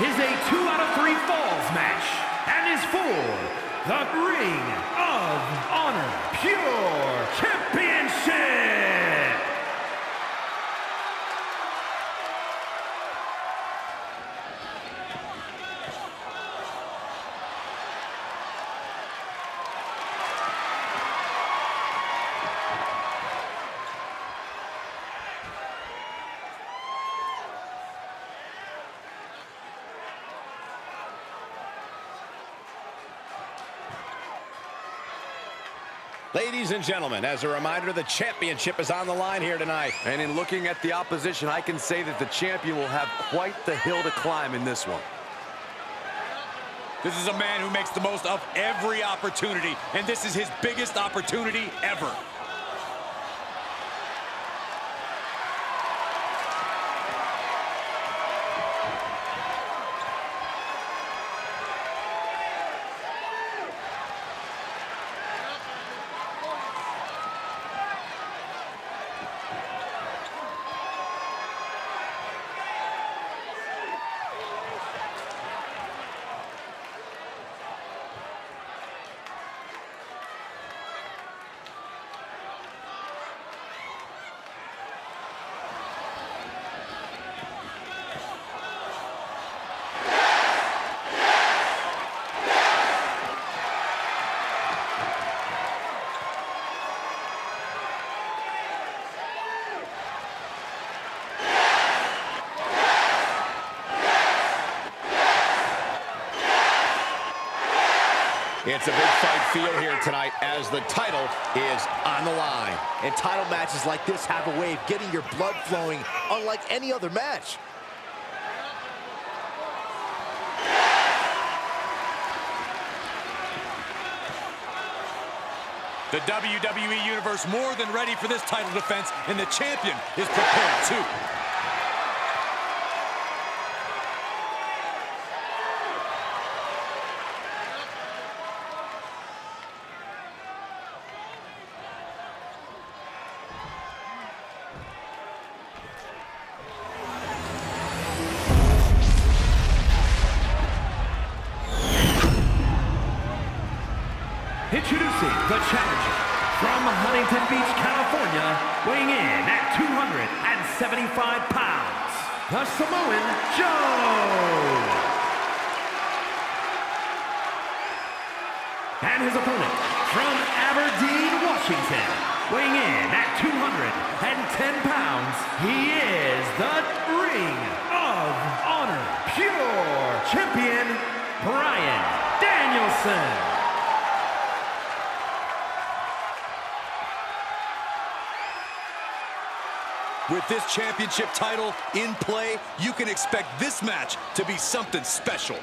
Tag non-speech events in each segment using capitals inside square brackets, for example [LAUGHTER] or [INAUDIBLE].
is a two out of three falls match and is for the Ring of Honor Pure Championship. Ladies and gentlemen, as a reminder, the championship is on the line here tonight. And in looking at the opposition, I can say that the champion will have quite the hill to climb in this one. This is a man who makes the most of every opportunity, and this is his biggest opportunity ever. It's a big fight feel here tonight as the title is on the line. And title matches like this have a way of getting your blood flowing unlike any other match. The WWE Universe more than ready for this title defense, and the champion is prepared too. Samoa Joe. With this championship title in play, you can expect this match to be something special.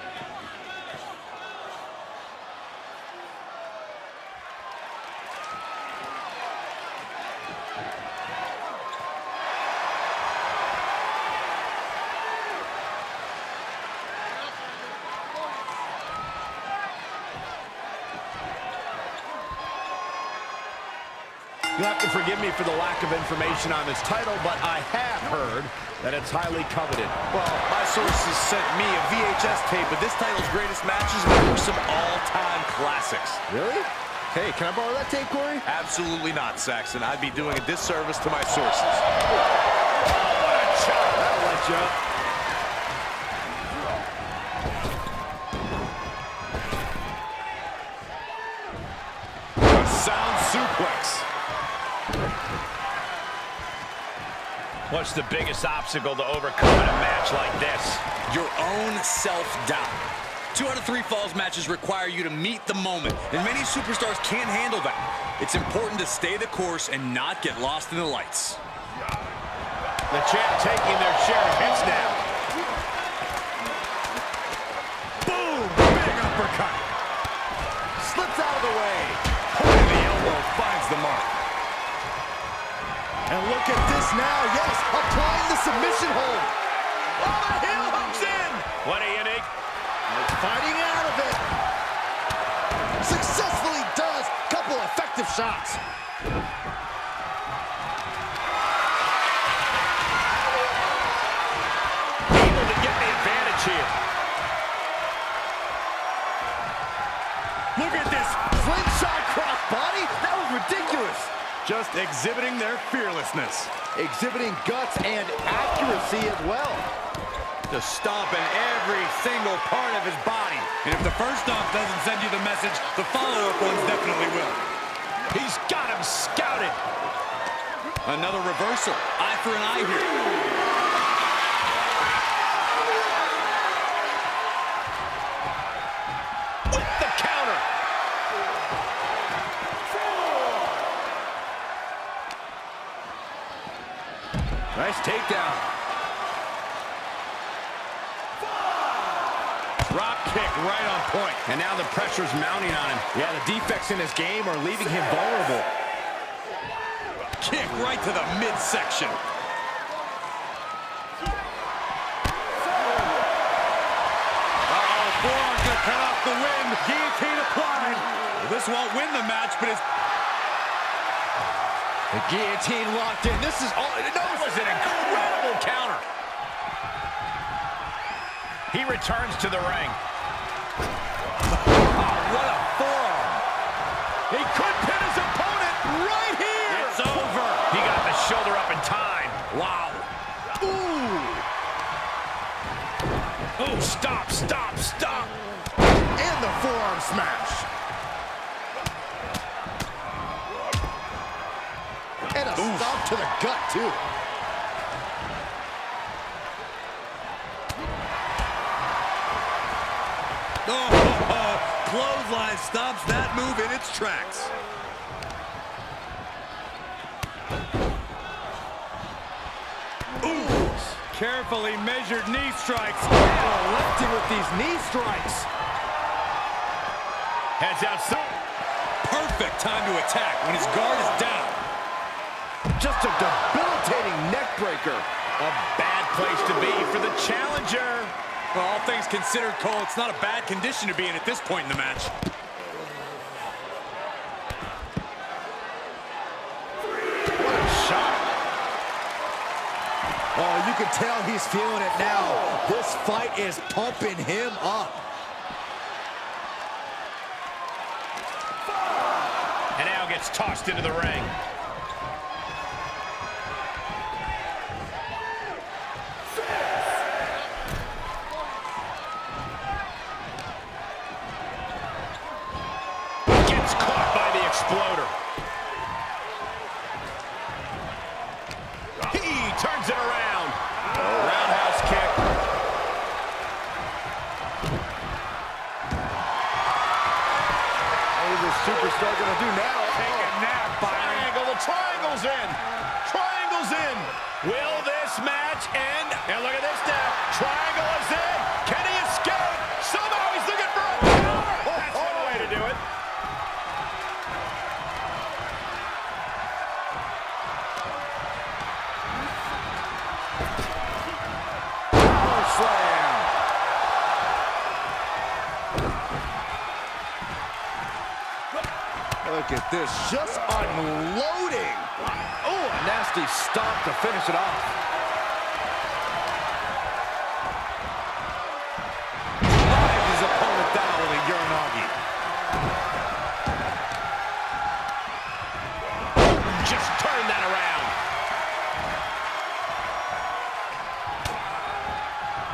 You'll have to forgive me for the lack of information on this title, but I have heard that it's highly coveted. Well, my sources sent me a VHS tape of this title's greatest matches with some all-time classics. Really? Hey, can I borrow that tape, Corey? Absolutely not, Saxton. I'd be doing a disservice to my sources. What a chop! That'll let you up. What's the biggest obstacle to overcome in a match like this? Your own self-doubt. Two out of three falls matches require you to meet the moment, and many superstars can't handle that. It's important to stay the course and not get lost in the lights. The champ taking their share of hits now. Look at this now. Yes, applying the submission hold. Oh, the heel hooks in! What a unique. Fighting out of it. Successfully does. Couple effective shots. Just exhibiting their fearlessness. Exhibiting guts and accuracy as well. Just stomping every single part of his body. And if the first stomp doesn't send you the message, the follow-up ones definitely will. He's got him scouted. Another reversal. Eye for an eye here. Nice takedown. Drop kick right on point. And now the pressure's mounting on him. Yeah, the defects in his game are leaving him vulnerable. Kick right to the midsection. Uh-oh, forearm's gonna cut off the wind. Guillotine applied. Well, this won't win the match, but it's The guillotine locked in. This is all. No, That was an incredible counter. He returns to the ring. Oh, what a forearm. He could pin his opponent right here. It's over. He got the shoulder up in time. Wow. Ooh. Oh, stop, stop, stop. and the forearm smash. And a stomp to the gut, too. Oh, [LAUGHS] clothesline stops that move in its tracks. Ooh. Carefully measured knee strikes. Oh, with these knee strikes. Heads outside. Perfect time to attack when his guard is down. Just a debilitating neck breaker. A bad place to be for the challenger. Well, all things considered, Cole, it's not a bad condition to be in at this point in the match. What a shot. Oh, you can tell he's feeling it now. This fight is pumping him up. And now gets tossed into the ring. This, just unloading. Oh, a nasty stop to finish it off. Drives his opponent down with a Uranage. Just turn that around.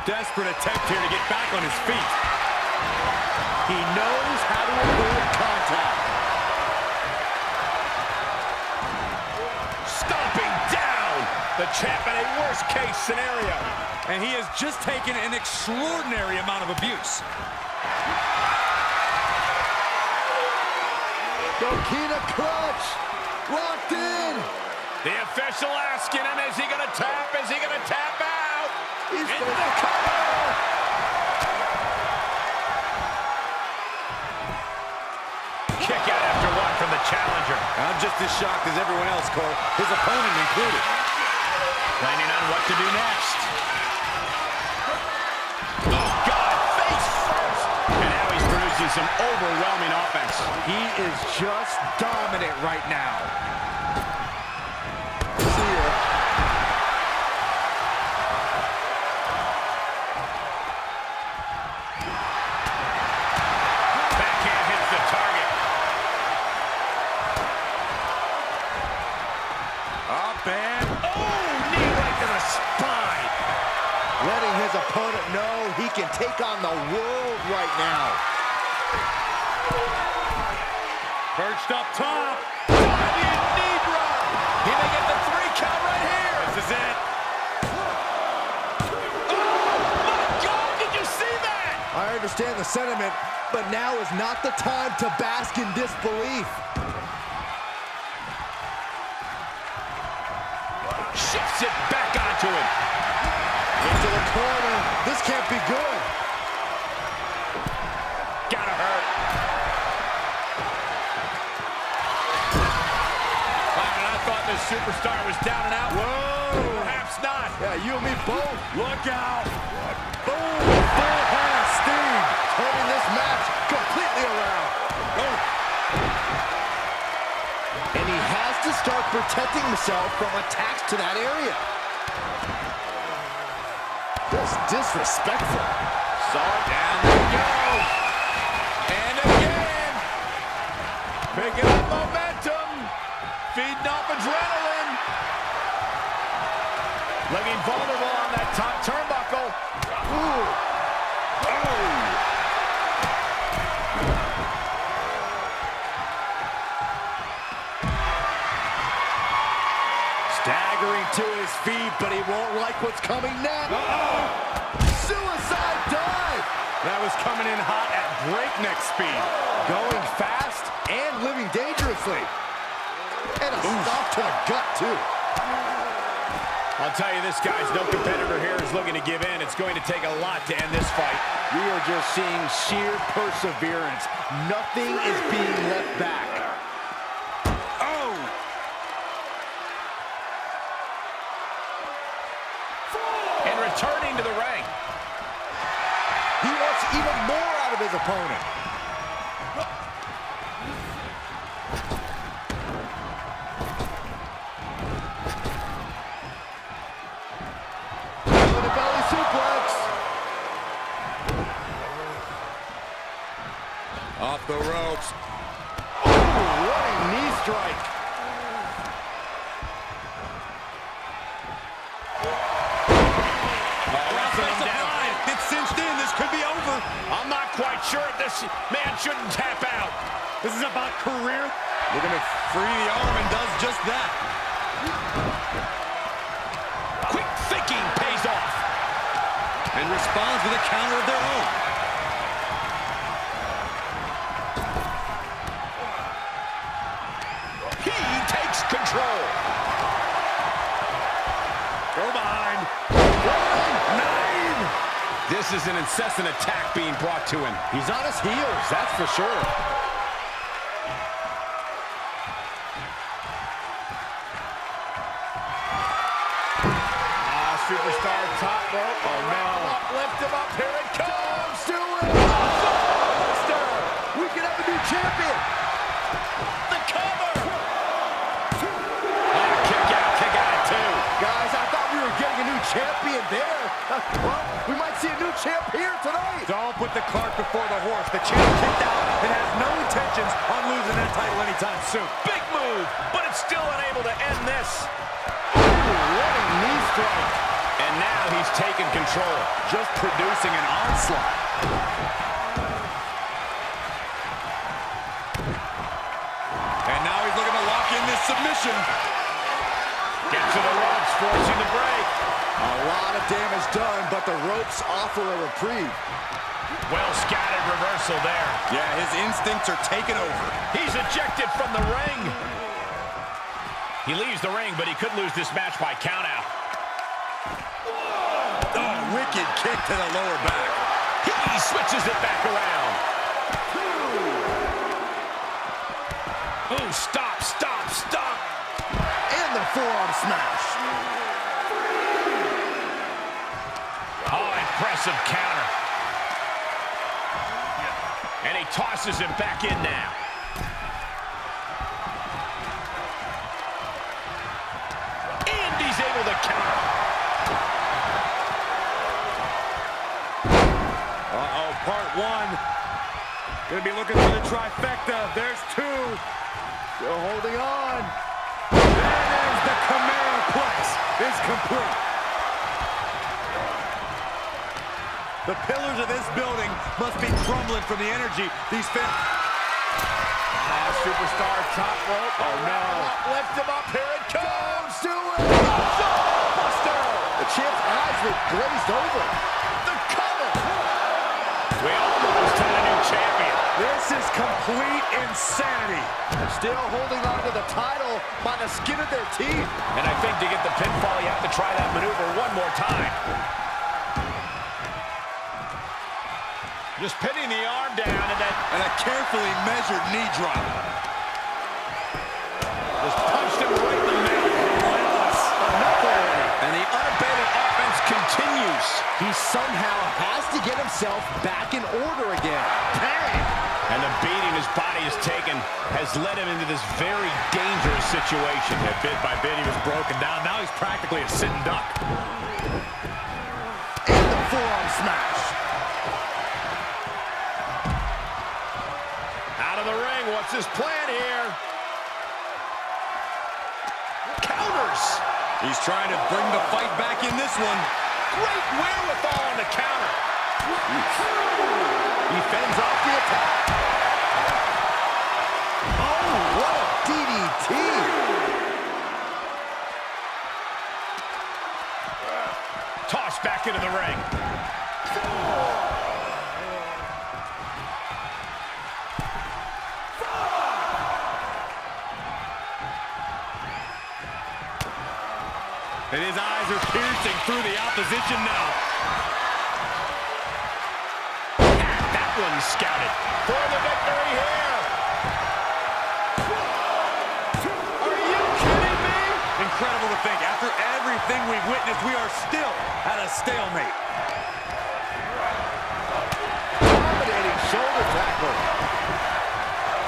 Desperate attempt here to get back on his feet. He knows how to avoid contact. The champ in a worst case scenario. And he has just taken an extraordinary amount of abuse. Coquina clutch. Locked in. The official asking him, is he going to tap? Is he going to tap out? He's Into the cover. Kick out after one from the challenger. I'm just as shocked as everyone else, Cole. His opponent included. Planning on what to do next. Oh, God, face first. And now he's producing some overwhelming offense. He is just dominant right now. Can take on the world right now. Perched up top. Diving knee drop. He may get the three count right here. This is it. Oh, my God, did you see that? I understand the sentiment, but now is not the time to bask in disbelief. Shifts it back onto him. Into the corner. This can't be good. Gotta hurt. Wow, and I thought this superstar was down and out. Whoa! Perhaps not. Yeah, you and me both. Look out. Boom! Full head of steam. Turning this match completely around. Oh. And he has to start protecting himself from attacks to that area. That's disrespectful. So down they go. And again. Picking up momentum. Feeding off adrenaline. Looking vulnerable on that top turnbuckle. Ooh. Staggering to his feet, but he won't like what's coming next. Uh-oh. Suicide dive. That was coming in hot at breakneck speed. Going fast and living dangerously. And a stop to the gut, too. I'll tell you, this guy's no competitor here is looking to give in. It's going to take a lot to end this fight. We are just seeing sheer perseverance. Nothing is being left back. His opponent. He takes control. Go behind. Nine. This is an incessant attack being brought to him. He's on his heels, that's for sure. Put the cart before the horse. The champ kicked out and has no intentions on losing that title anytime soon. Big move, but it's still unable to end this. What a knee strike. And now he's taken control, just producing an onslaught. And now he's looking to lock in this submission. Gets to the ropes, forcing the break. A lot of damage done, but the ropes offer a reprieve. Well scattered reversal there. Yeah, his instincts are taking over. He's ejected from the ring. He leaves the ring, but he could lose this match by countout. Oh, wicked kick to the lower back. He switches it back around. Oh, stop, stop, stop. And the forearm smash. Oh, impressive counter. And he tosses him back in now. And he's able to counter. Uh-oh, part one. Gonna be looking for the trifecta. There's two. Still holding on. That is the Camaro Plex is complete. The pillars of this building must be crumbling from the energy these fans... Ah, superstar top rope. Oh, no. Lift him up. Here it comes. Do it! Buster. The champ's eyes were glazed over. The cover. We almost had a new champion. This is complete insanity. Still holding on to the title by the skin of their teeth. And I think to get the pinfall, you have to try that maneuver one more time. Just pinning the arm down and then And a carefully measured knee drop. just punched him right in the mouth. Relentless. And the unabated offense continues. He somehow has to get himself back in order again. Bang! And the beating his body has taken has led him into this very dangerous situation. And bit by bit, he was broken down. Now he's practically a sitting duck. And the forearm smash. What's his plan here? Counters! He's trying to bring the fight back in this one. Great wherewithal on the counter. He fends off the attack. Oh, what a DDT! Tossed back into the ring. And his eyes are piercing through the opposition now. That one's scouted for the victory here. Are you kidding me? Incredible to think, after everything we've witnessed, we are still at a stalemate. Dominating shoulder tackle.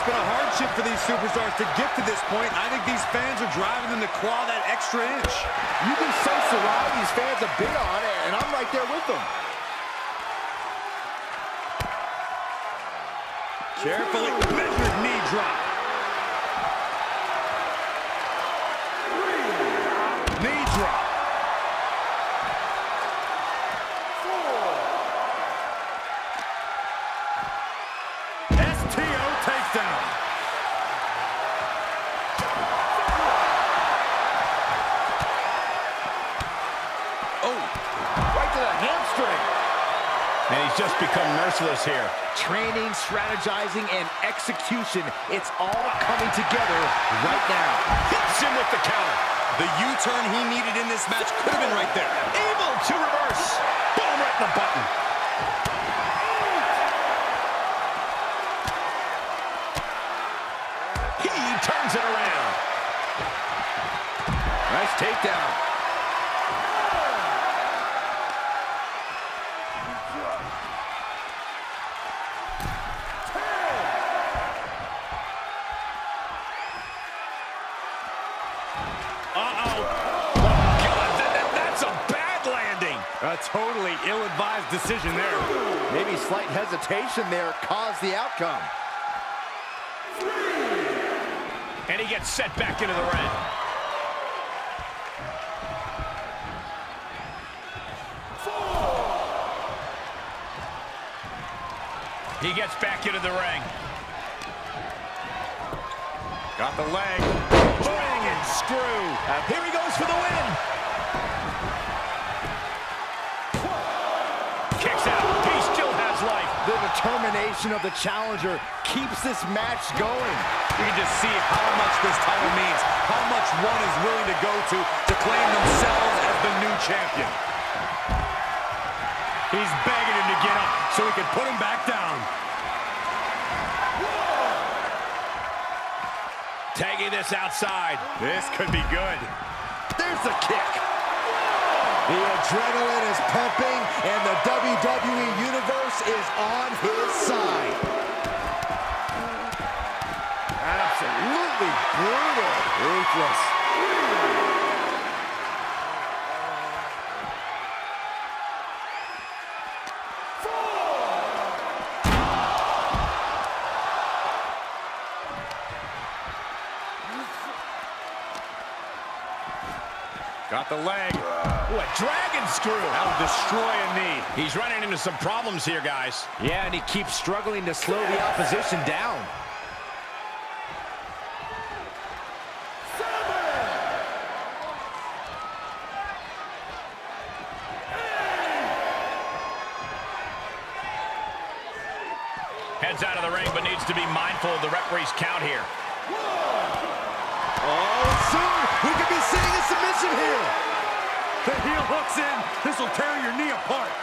It's been a hardship for these superstars to get to this point. I think these fans are driving them to claw that extra inch. You can sense the ride these fans have been on, it, and I'm right there with them. Carefully measured knee drop. Merciless here. Training, strategizing, and execution. It's all coming together right now. Hits him with the counter. The U-turn he needed in this match could have been right there. Able to reverse. Boom, right in the button. He turns it around. Nice takedown. Totally ill-advised decision there. Maybe slight hesitation there caused the outcome. And he gets set back into the ring. He gets back into the ring. Got the leg. Dragon screw. Uh, here he goes for the win. The determination of the challenger keeps this match going. You can just see how much this title means, how much one is willing to go to to claim themselves as the new champion. He's begging him to get up so he can put him back down. Tagging this outside. This could be good. There's the kick. The adrenaline is pumping, and the WWE Universe is on his side. Absolutely brutal. Ruthless. Got the leg. What, screw? That'll destroy a knee. He's running into some problems here, guys. Yeah, and he keeps struggling to slow the opposition down. Heads out of the ring, but needs to be mindful of the referee's count here. Oh, soon we could be seeing a submission here. The heel hooks in. This will tear your knee apart.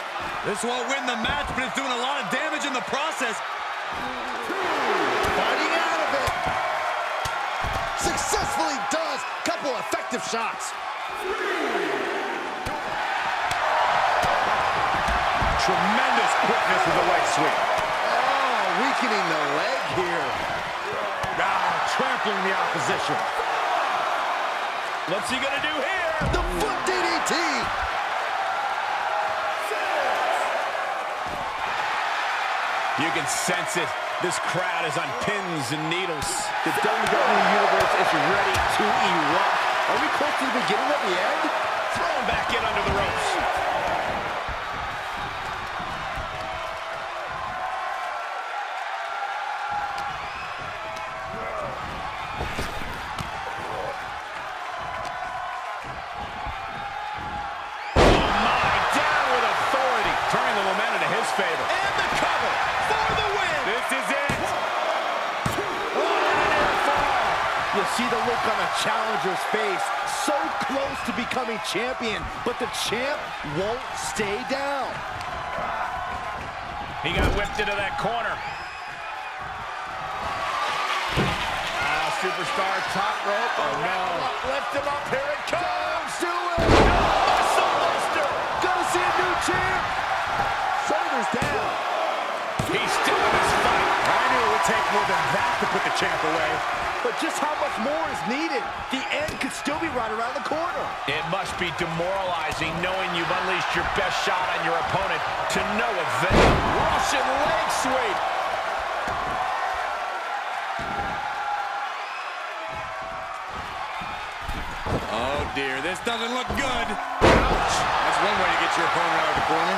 This won't win the match, but it's doing a lot of damage in the process. Fighting out of it. Successfully does. Couple effective shots. Tremendous quickness with the leg sweep. Oh, weakening the leg here. Ah, trampling the opposition. What's he gonna do here? The foot DDT. You can sense it. This crowd is on pins and needles. The WWE Universe is ready to erupt. Are we close to the beginning of the end? Throw him back in under the ropes. Look on the challenger's face. So close to becoming champion, but the champ won't stay down. He got whipped into that corner. Ah, superstar top rope. Oh, no. Lift him up. Here it comes. Do it! Muscle buster. Gonna see a new champ! Shoulders down. He's still in this fight. I knew it would take more than that to put the champ away. But just how much more is needed? The end could still be right around the corner. It must be demoralizing knowing you've unleashed your best shot on your opponent to no avail. Russian leg sweep. Oh, dear. This doesn't look good. Ouch. That's one way to get your opponent out of the corner.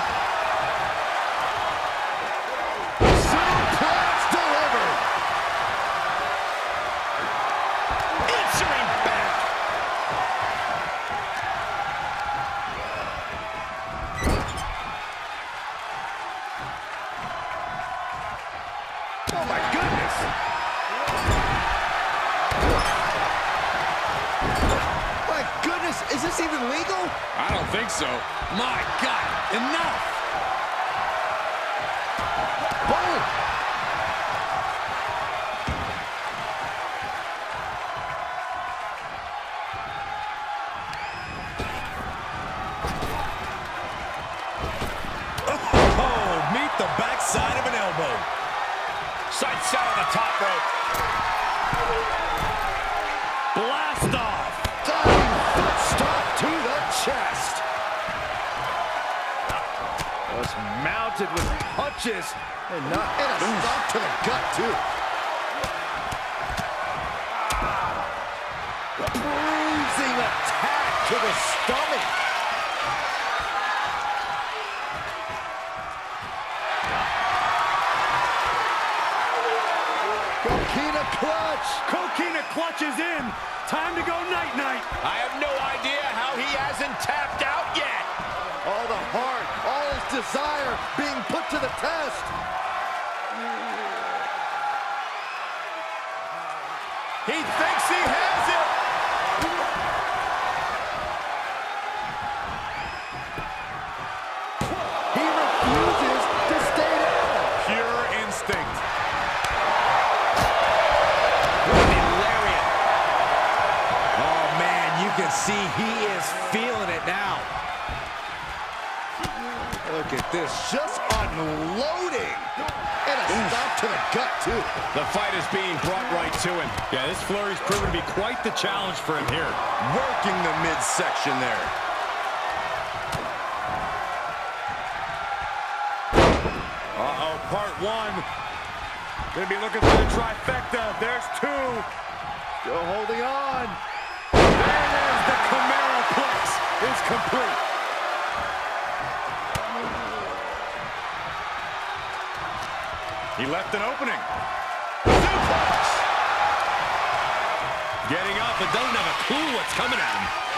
Even legal? I don't think so. My God. Enough. Boom. Oh, meet the backside of an elbow. Sight set on the top rope. Punches. And, not, and a stop to the gut, too. Bruising attack to the stomach. Coquina clutch. Coquina clutches in. Time to go night-night. I have no idea how he hasn't tapped out yet. All the heart, all his desire being put to the test. He thinks he has it. He refuses to stay down. Pure instinct. What an lariat. Oh, man, you can see he Look at this, just unloading. And a stop to the gut, too. The fight is being brought right to him. Yeah, this flurry's proven to be quite the challenge for him here. Working the midsection there. Uh-oh, part one. Gonna be looking for the trifecta. There's two. Still holding on. There it is. The Camaro Plex is complete. He left an opening. Suplex. Getting up, but doesn't have a clue what's coming at him.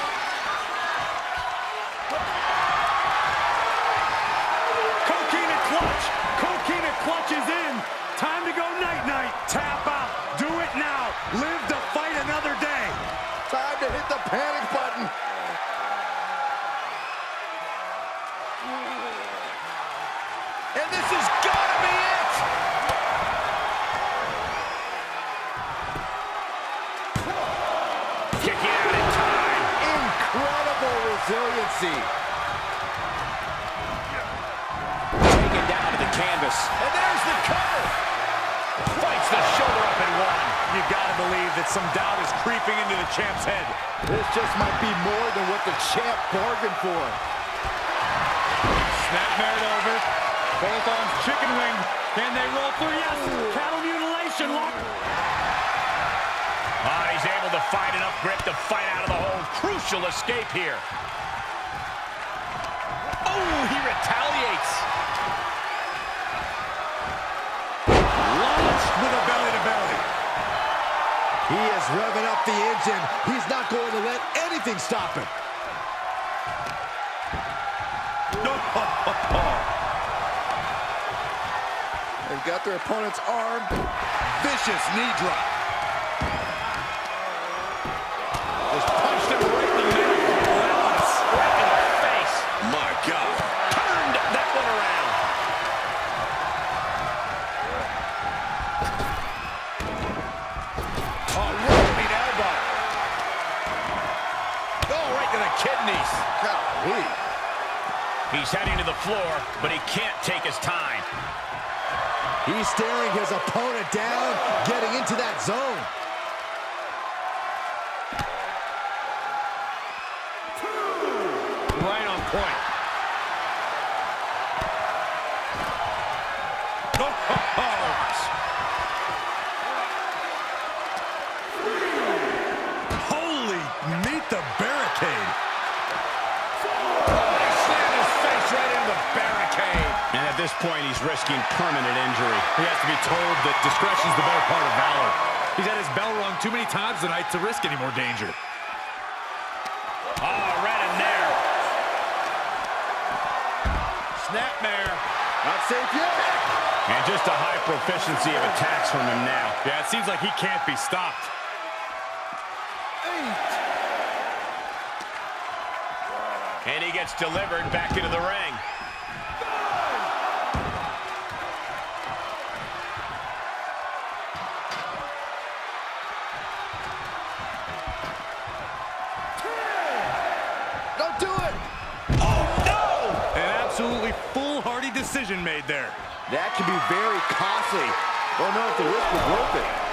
Resiliency. Taken down to the canvas. And there's the cover. Fights the shoulder up and one. You gotta believe that some doubt is creeping into the champ's head. This just might be more than what the champ bargained for. Snap married over. Both arms chicken wing. Can they roll through? Yes. Cattle mutilation lock. Ah, he's able to find enough grip to fight out of the hold. Crucial escape here. Retaliates. Launched with a belly-to-belly. He is revving up the engine. He's not going to let anything stop him. [LAUGHS] They've got their opponent's arm. Vicious knee drop. He's heading to the floor, but he can't take his time. He's staring his opponent down, getting into that zone. Risking permanent injury. He has to be told that discretion's the better part of valor. He's had his bell rung too many times tonight to risk any more danger. Oh, right in there. Snapmare. Not safe yet. And just a high proficiency of attacks from him now. Yeah, it seems like he can't be stopped. And he gets delivered back into the ring. Made there. That can be very costly. Don't know if the risk was worth it.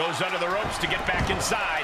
Goes under the ropes to get back inside.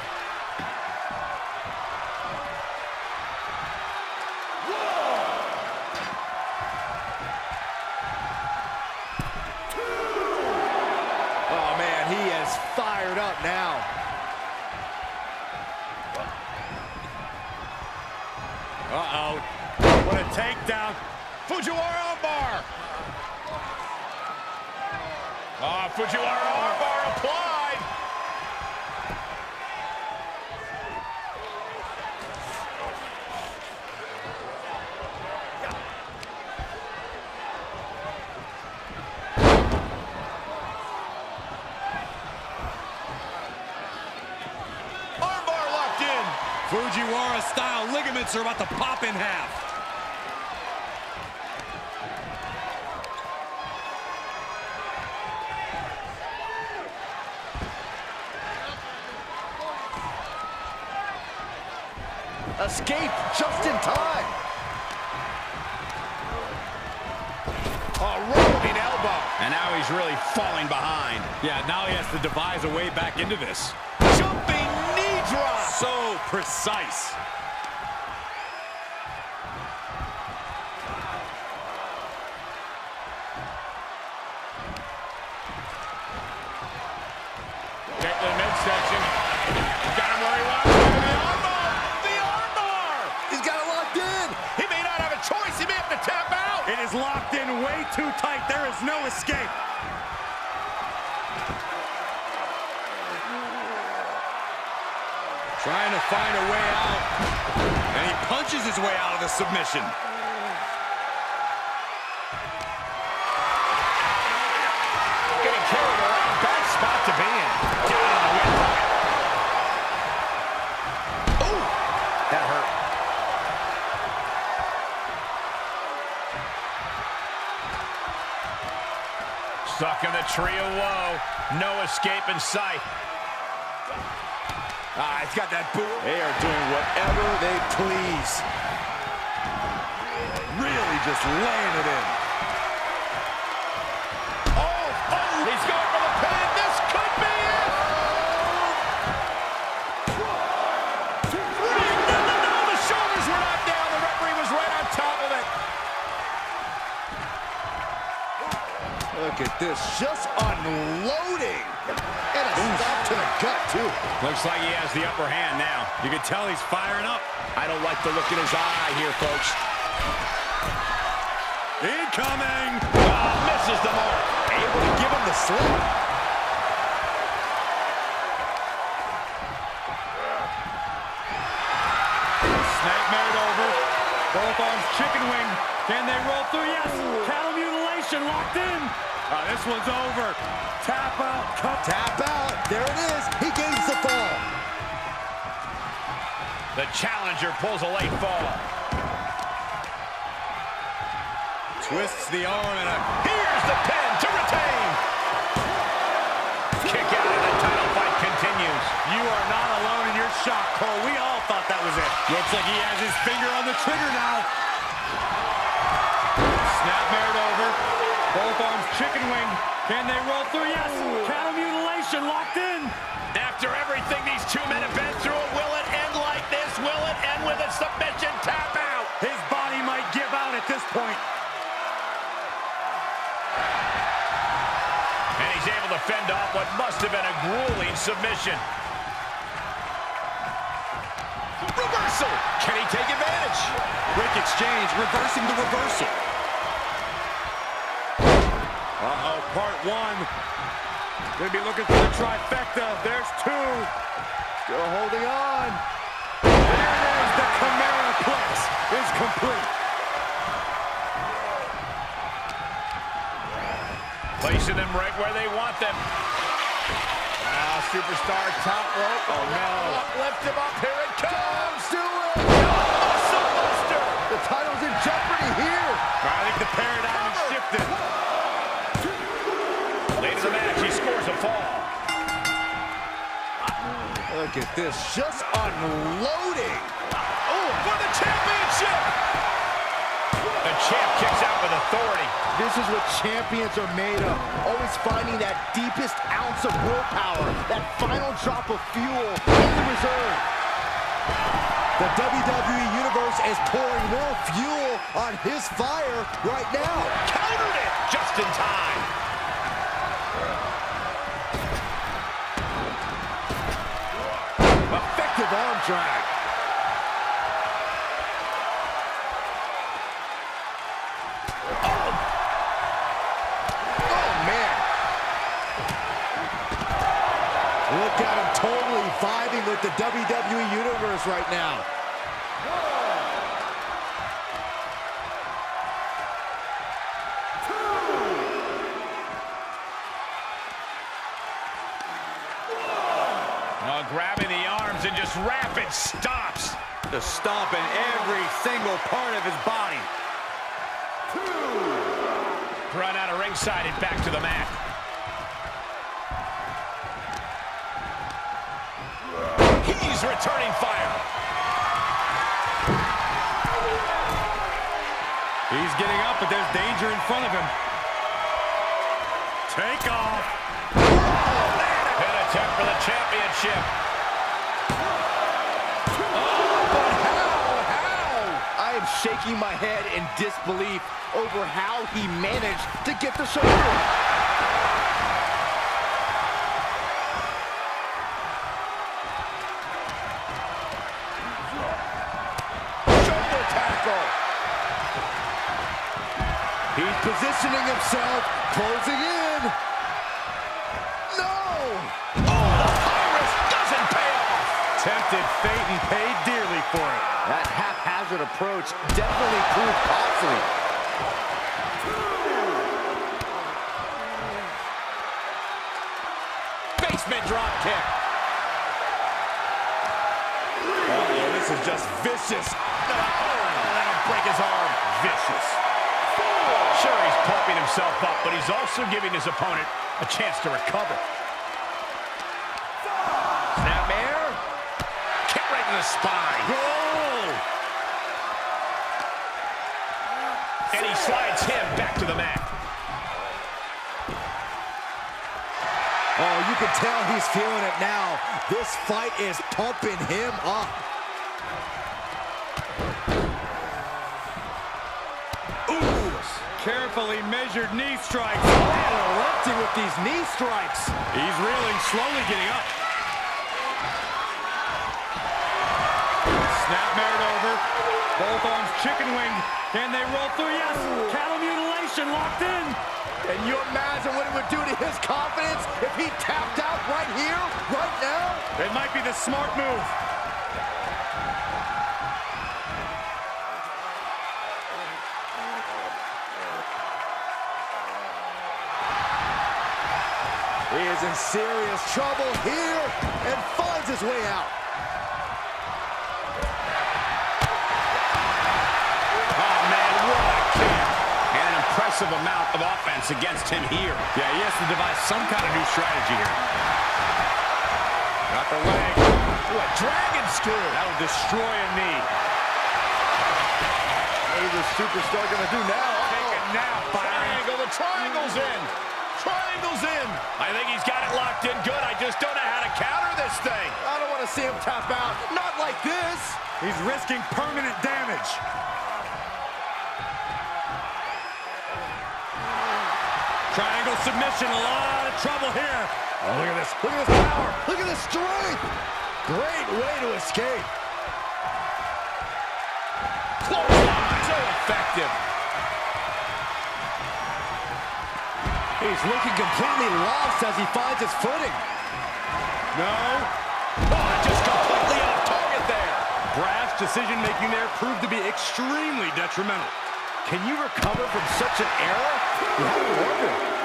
Are about to pop in half. Escape just in time. A rolling elbow. And now he's really falling behind. Yeah, now he has to devise a way back into this. Jumping knee drop. So precise. Too tight. There is no escape. Trying to find a way out. And he punches his way out of the submission. Stuck in the tree of woe. No escape in sight. Ah, he's got that boot. They are doing whatever they please. Really just laying it in. Oh, oh, he's going for the pin. This could be it. Three. No, no, no. The shoulders were not down. The referee was right on top of it. Look at this, just unloading. And a stop to the gut, too. Looks like he has the upper hand now. You can tell he's firing up. I don't like the look in his eye here, folks. Incoming! Oh, misses the mark. Able to give him the slip. Snapmared over. Both arms chicken wing. Can they roll through? Yes! Cattle mutilation locked in. Ah, this one's over. Tap out. Cup. Tap out. There it is. He gains the fall. The challenger pulls a late fall. Twists the arm and a... Here's the pin to retain. Kick out and the title fight continues. You are not alone in your shock, Cole. We all thought that was it. Looks like he has his finger on the trigger now. Snapmared over. Both arms chicken wing. Can they roll through? Yes! Cattle mutilation locked in. After everything these two men have been through, will it end like this? Will it end with a submission tap out? His body might give out at this point. And he's able to fend off what must have been a grueling submission. Reversal! Can he take advantage? Quick exchange, reversing the reversal. Uh-oh, part one. Gonna be looking for the trifecta. There's two. Still holding on. Is. The Chimera Plex is complete. Placing them right where they want them. Ah, superstar top rope. Oh, no. Lift him up. Here it comes. It. Muscle buster. The title's in jeopardy here. I think the fall. Look at this, just unloading. Oh, for the championship. The champ kicks out with authority. This is what champions are made of. Always finding that deepest ounce of willpower, that final drop of fuel in the reserve. The WWE Universe is pouring more fuel on his fire right now. Countered it just in time. Drag. Oh, oh, man. Look at him totally vibing with the WWE Universe right now. Oh, stops. the arms and just rapid stops. Just stomping every single part of his body. Two. Run out of ringside and back to the mat. He's returning fire. He's getting up, but there's danger in front of him. Take off. Pin attempt for the championship. I am shaking my head in disbelief over how he managed to get the shoulder. Tackle. He's positioning himself, closing in. Tempted fate and paid dearly for it. That haphazard approach definitely proved costly. Basement drop kick. Uh-oh, this is just vicious. Oh, that'll break his arm. Vicious. Sure, he's pumping himself up, but he's also giving his opponent a chance to recover. Kick right to the spine. And he slides him back to the mat. Oh, you can tell he's feeling it now. This fight is pumping him up. Ooh, carefully measured knee strikes. Man, lefty with these knee strikes. He's reeling, slowly getting up. Over. Both arms chicken wing. Can they roll through? Yes. Cattle mutilation locked in. Can you imagine what it would do to his confidence if he tapped out right here, right now? It might be the smart move. He is in serious trouble here and finds his way out. An impressive amount of offense against him here. Yeah, he has to devise some kind of new strategy here. Got the leg. What dragon screw. That'll destroy a knee. What is this superstar gonna do now? Take a nap. Triangle, the triangle's in. Triangle's in. I think he's got it locked in good. I just don't know how to counter this thing. I don't want to see him tap out. Not like this. He's risking permanent damage. Triangle submission, a lot of trouble here. Oh, look at this. Look at this power. Look at this strength. Great way to escape. Clothesline. So effective. He's looking completely lost as he finds his footing. No. Oh, just completely off target there. Brash decision-making there proved to be extremely detrimental. Can you recover from such an error? Wonder.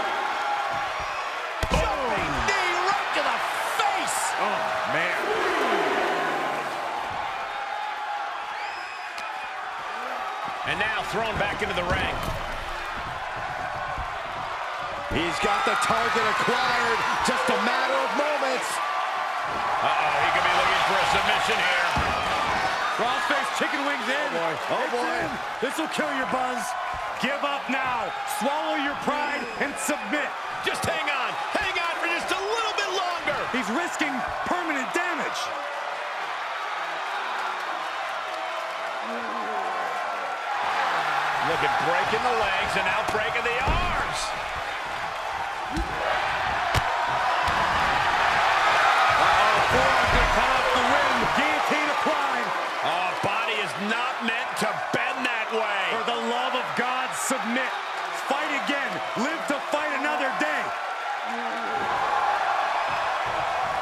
Now thrown back into the ring. He's got the target acquired. Just a matter of moments. Uh-oh, he could be looking for a submission here. Crossface chicken wings in. Oh, boy. Oh, It's boy. This will kill your buzz. Give up now. Swallow your pride and submit. Just hang on. Hang on for just a little bit longer. He's risking permanent damage. Look at breaking the legs and now breaking the arms. Forearm's gonna cut off the rim. Guillotine applied. Oh, body is not meant to bend that way. For the love of God, submit. Fight again. Live to fight another day.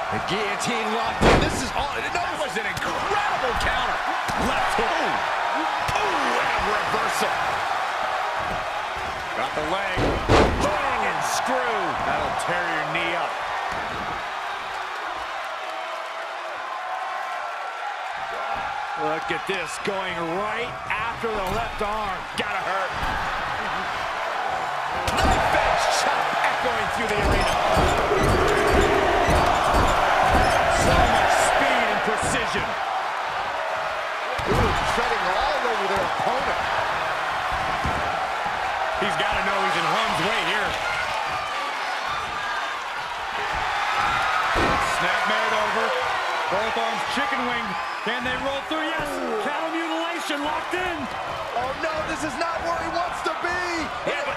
The guillotine locked in. This is all. No, That was an incredible counter. Left hook. Oh, and a reversal. The leg. Dragon screw. That'll tear your knee up. Look at this, going right after the left arm. Gotta hurt. Knife edge chop echoing through the arena. So much speed and precision. Ooh, treading all over their opponent. He's got to know he's in harm's way here. Snap made over. Both arms chicken wing. Can they roll through? Yes. Cattle mutilation locked in. Oh no, this is not where he wants to be. Yeah, but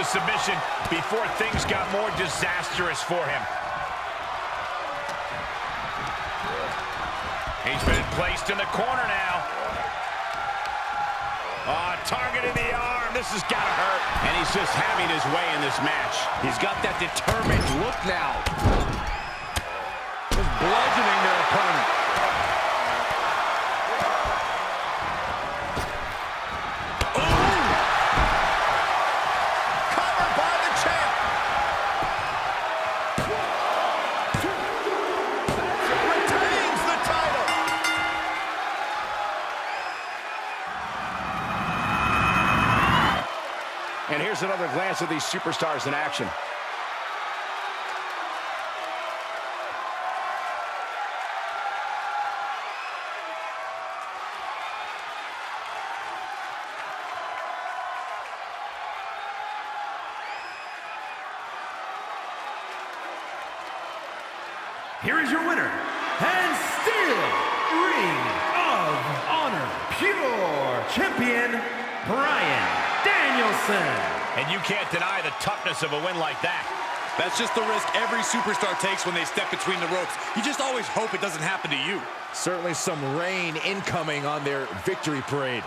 the submission before things got more disastrous for him. He's been placed in the corner now. Ah, targeting the arm. This has got to hurt. And he's just having his way in this match. He's got that determined look now. Just bludgeoning their opponent. These superstars in action. The of a win like that. That's just the risk every superstar takes when they step between the ropes. You just always hope it doesn't happen to you. Certainly some rain incoming on their victory parade.